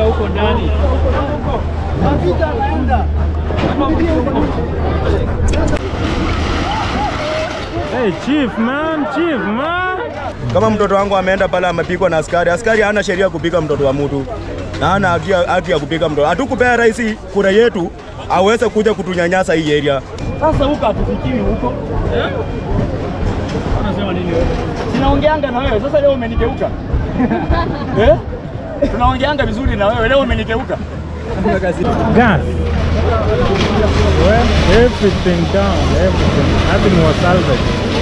Pita huko ndani. Hey, chief man, chief man. Kama mtoto wangu ameenda pale amepigwa na askari, askari hana sheria kupiga kupika mtoto wa mtu na hana haki ya- haki ya kupika mtoto. Hatukupea rais kura yetu aweze kuja kutunyanyasa hii area. Sasa huko atufikiri huko. eh? Unasema nini wewe? Sinaongeanga na wewe. Sasa leo umenigeuka. Eh? Tunaongeanga vizuri na wewe. Leo umenigeuka. Gas. Well, everything down, everything. Nothing was salvaged.